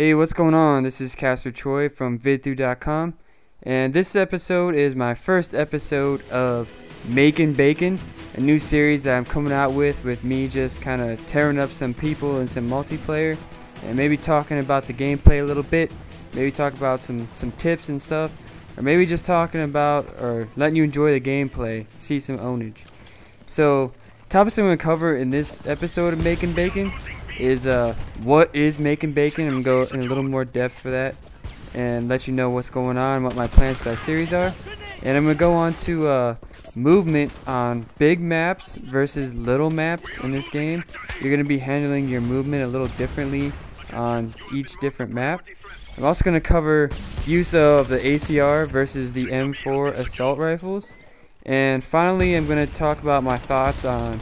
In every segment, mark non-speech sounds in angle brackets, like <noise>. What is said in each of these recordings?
Hey, what's going on? This is Castor Troy from vidthru.com, and this episode is my first episode of Making Bacon, a new series that I'm coming out with, with me just kind of tearing up some people and some multiplayer, and maybe talking about the gameplay a little bit, maybe talk about some, some tips and stuff, or maybe just talking about or letting you enjoy the gameplay, see some ownage. So, topics I'm going to cover in this episode of Making Bacon is uh, what is making bacon. I'm to go in a little more depth for that and let you know what's going on, what my plans for that series are. And I'm to go on to uh, movement on big maps versus little maps in this game. You're going to be handling your movement a little differently on each different map. I'm also going to cover use of the ACR versus the M4 assault rifles. And finally, I'm going to talk about my thoughts on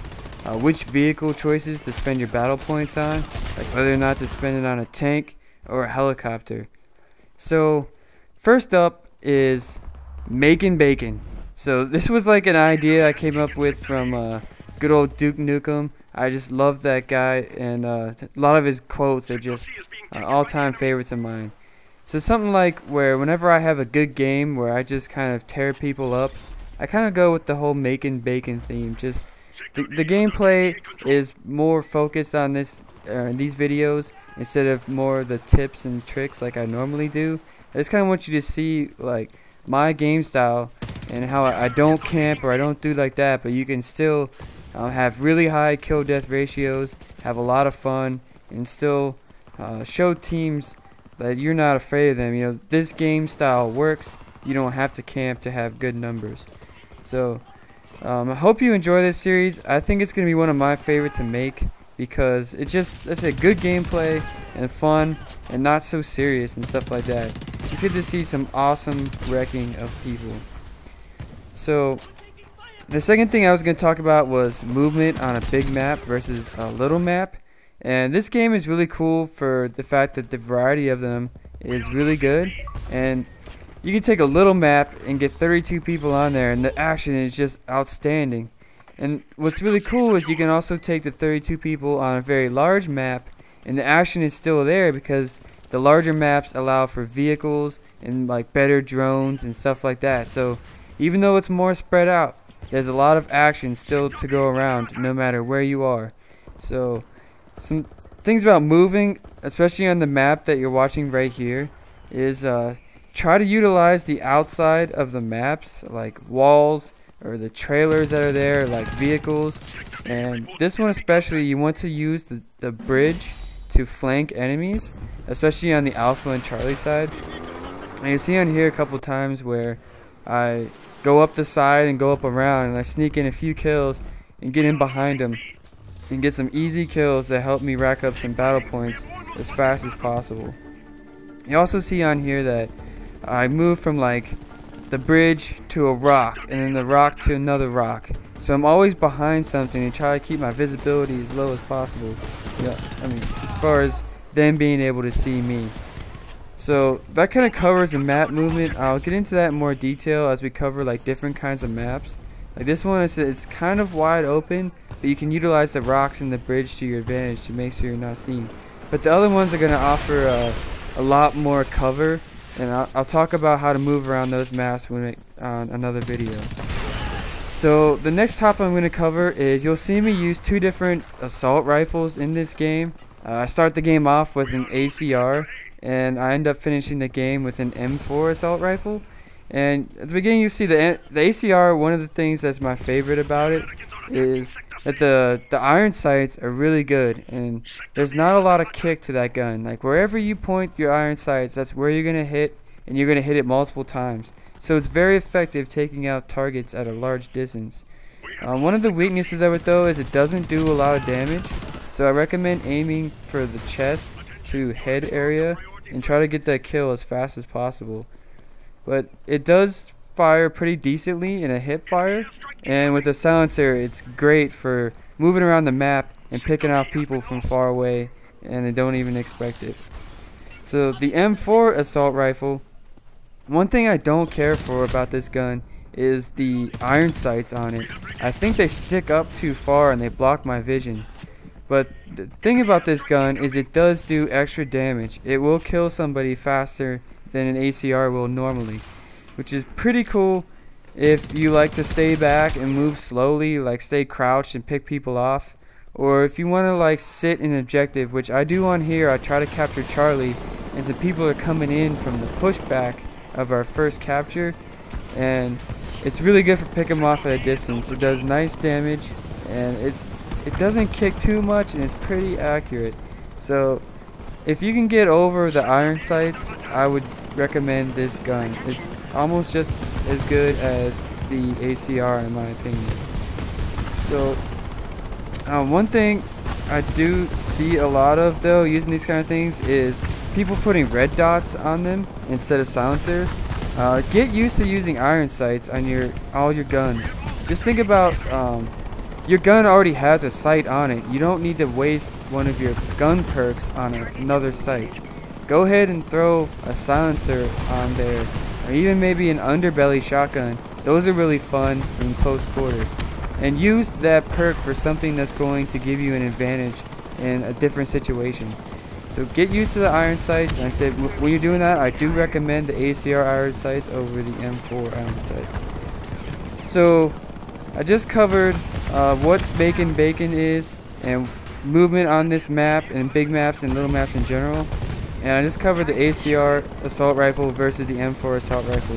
uh, which vehicle choices to spend your battle points on, like whether or not to spend it on a tank or a helicopter. So, first up is making bacon. So <laughs> this was like an idea I came up with from uh, good old Duke Nukem. I just love that guy, and uh, a lot of his quotes are just uh, all-time favorites of mine. So something like where whenever I have a good game where I just kind of tear people up, I kind of go with the whole making bacon theme. Just the, the gameplay is more focused on this uh, these videos instead of more of the tips and tricks like I normally do. I just kind of want you to see like my game style and how I, I don't camp or I don't do like that, but you can still uh, have really high kill death ratios, have a lot of fun, and still uh, show teams that you're not afraid of them. You know this game style works. You don't have to camp to have good numbers. So um, I hope you enjoy this series. I think it's going to be one of my favorite to make because it just it's a good gameplay and fun and not so serious and stuff like that. It's good to see some awesome wrecking of people. So the second thing I was going to talk about was movement on a big map versus a little map. And this game is really cool for the fact that the variety of them is really good. And you can take a little map and get 32 people on there and the action is just outstanding. And what's really cool is you can also take the 32 people on a very large map and the action is still there because the larger maps allow for vehicles and like better drones and stuff like that. So even though it's more spread out, there's a lot of action still to go around no matter where you are. So some things about moving, especially on the map that you're watching right here, is uh, try to utilize the outside of the maps, like walls or the trailers that are there, like vehicles. And this one especially, you want to use the, the bridge to flank enemies, especially on the Alpha and Charlie side. And you see on here a couple times where I go up the side and go up around and I sneak in a few kills and get in behind them and get some easy kills that help me rack up some battle points as fast as possible. You also see on here that I move from like the bridge to a rock and then the rock to another rock. So I'm always behind something and try to keep my visibility as low as possible. Yeah, I mean, as far as them being able to see me. So that kind of covers the map movement. I'll get into that in more detail as we cover like different kinds of maps. Like this one, is it's kind of wide open, but you can utilize the rocks and the bridge to your advantage to make sure you're not seen. But the other ones are going to offer uh, a lot more cover and I'll, I'll, talk about how to move around those maps when it, on another video. So the next topic I'm going to cover is you'll see me use two different assault rifles in this game. Uh, I start the game off with an ACR and I end up finishing the game with an M4 assault rifle. And at the beginning you see the, the ACR, one of the things that's my favorite about it is that the the iron sights are really good and there's not a lot of kick to that gun. Like wherever you point your iron sights that's where you're gonna hit and you're gonna hit it multiple times. So it's very effective taking out targets at a large distance. Um, one of the weaknesses of it though is it doesn't do a lot of damage so I recommend aiming for the chest to head area and try to get that kill as fast as possible. But it does fire pretty decently in a hip fire and with a silencer it's great for moving around the map and picking off people from far away and they don't even expect it. So the M4 assault rifle, one thing I don't care for about this gun is the iron sights on it. I think they stick up too far and they block my vision. But the thing about this gun is it does do extra damage. It will kill somebody faster than an ACR will normally, which is pretty cool if you like to stay back and move slowly, like stay crouched and pick people off. Or if you want to like sit in objective, which I do on here, I try to capture Charlie, and some people are coming in from the pushback of our first capture, and it's really good for picking them off at a distance. It does nice damage, and it's it doesn't kick too much, and it's pretty accurate. So if you can get over the iron sights, I would recommend this gun. It's almost just as good as the ACR in my opinion. So um, one thing I do see a lot of though using these kind of things is people putting red dots on them instead of silencers. Uh, get used to using iron sights on your all your guns. Just think about um, your gun already has a sight on it. You don't need to waste one of your gun perks on a, another sight. Go ahead and throw a silencer on there, or even maybe an underbelly shotgun. Those are really fun in close quarters. And use that perk for something that's going to give you an advantage in a different situation. So get used to the iron sights. And I said when you're doing that, I do recommend the ACR iron sights over the M4 iron sights. So I just covered uh, what bacon Bacon is and movement on this map and big maps and little maps in general. And I just covered the ACR assault rifle versus the M4 assault rifle.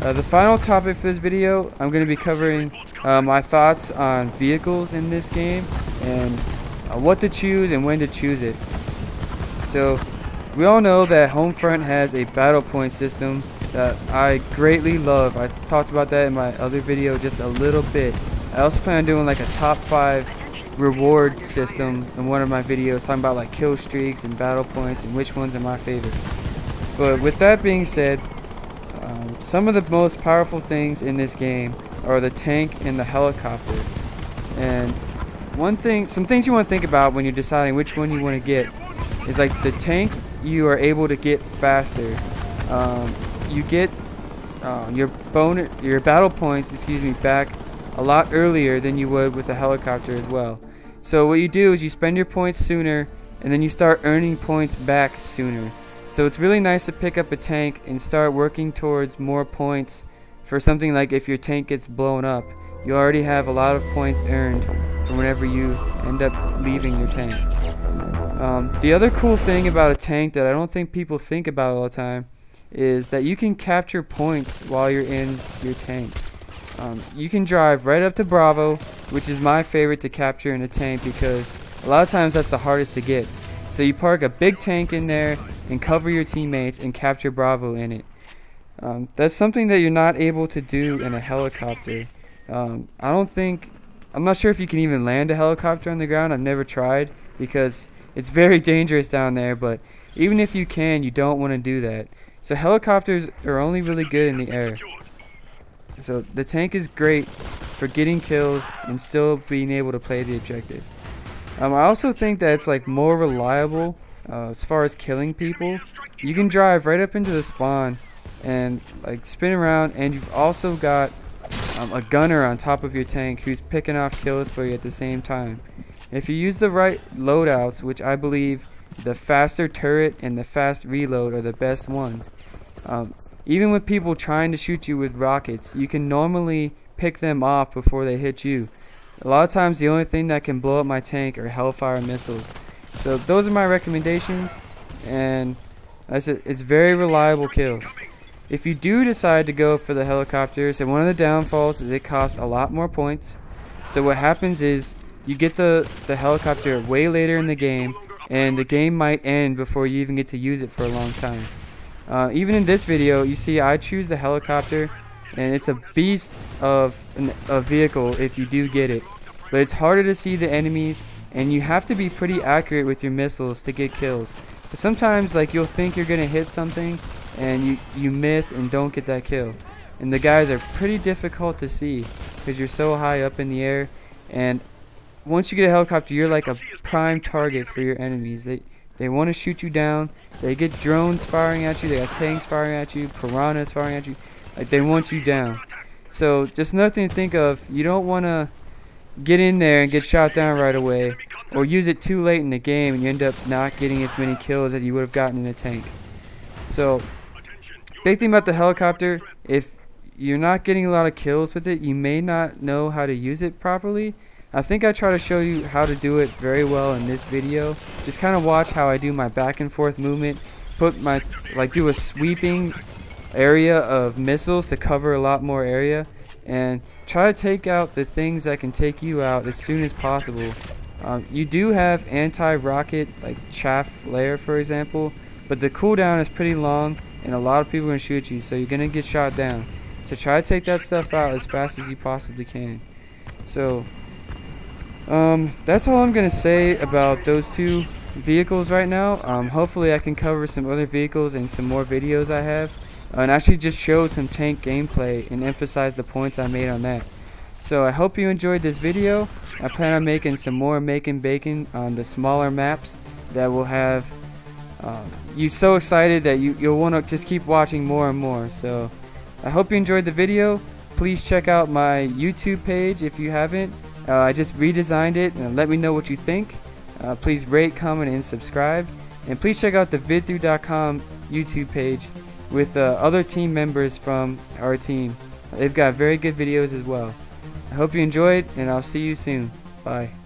Uh, the final topic for this video, I'm going to be covering uh, my thoughts on vehicles in this game and uh, what to choose and when to choose it. So, we all know that Homefront has a battle point system that I greatly love. I talked about that in my other video just a little bit. I also plan on doing like a top 5 reward system in one of my videos talking about like kill streaks and battle points and which ones are my favorite. But with that being said, um, some of the most powerful things in this game are the tank and the helicopter. And one thing, some things you want to think about when you're deciding which one you want to get is like the tank you are able to get faster. Um, you get uh, your bone, your battle points, excuse me, back a lot earlier than you would with a helicopter as well. So what you do is you spend your points sooner, and then you start earning points back sooner. So it's really nice to pick up a tank and start working towards more points for something like if your tank gets blown up. You already have a lot of points earned from whenever you end up leaving your tank. Um, the other cool thing about a tank that I don't think people think about all the time is that you can capture points while you're in your tank. Um, you can drive right up to Bravo, which is my favorite to capture in a tank because a lot of times that's the hardest to get. So you park a big tank in there and cover your teammates and capture Bravo in it. Um, that's something that you're not able to do in a helicopter. Um, I don't think, I'm not sure if you can even land a helicopter on the ground. I've never tried because it's very <laughs> dangerous down there, but even if you can, you don't want to do that. So helicopters are only really good in the air. So the tank is great for getting kills and still being able to play the objective. Um, I also think that it's like more reliable uh, as far as killing people. You can drive right up into the spawn and like spin around and you've also got um, a gunner on top of your tank who's picking off kills for you at the same time. If you use the right loadouts, which I believe the faster turret and the fast reload are the best ones. Um, even with people trying to shoot you with rockets, you can normally pick them off before they hit you. A lot of times the only thing that can blow up my tank are Hellfire missiles. So those are my recommendations and I said it's very reliable kills. If you do decide to go for the helicopters, and one of the downfalls is it costs a lot more points. So what happens is you get the, the helicopter way later in the game and the game might end before you even get to use it for a long time. Uh, even in this video, you see I choose the helicopter, and it's a beast of an, a vehicle if you do get it. But it's harder to see the enemies, and you have to be pretty accurate with your missiles to get kills. But sometimes, like you'll think you're gonna hit something, and you you miss and don't get that kill. And the guys are pretty difficult to see because you're so high up in the air, and once you get a helicopter, you're like a prime target for your enemies. They they want to shoot you down. They get drones firing at you. They got tanks firing at you. Piranhas firing at you. Like they want you down. So just nothing to think of. You don't want to get in there and get shot down right away. or use it too late in the game and you end up not getting as many kills as you would have gotten in a tank. So, big thing about the helicopter, if you're not getting a lot of kills with it, you may not know how to use it properly. I think I try to show you how to do it very well in this video. Just kind of watch how I do my back and forth movement. Put my, like do a sweeping area of missiles to cover a lot more area. And try to take out the things that can take you out as soon as possible. Um, you do have anti-rocket, like chaff layer for example. But the cooldown is pretty long and a lot of people to shoot you. So you're going to get shot down. So try to take that stuff out as fast as you possibly can. So um, that's all I'm going to say about those two vehicles right now. Um, hopefully I can cover some other vehicles and some more videos I have. And actually just show some tank gameplay and emphasize the points I made on that. So I hope you enjoyed this video. I plan on making some more making bacon on the smaller maps that will have uh, you so excited that you, you'll want to just keep watching more and more. So I hope you enjoyed the video. Please check out my YouTube page if you haven't. Uh, I just redesigned it and let me know what you think. Uh, please rate, comment, and subscribe. And please check out the vidthru.com YouTube page with uh, other team members from our team. They've got very good videos as well. I hope you enjoyed, and I'll see you soon. Bye.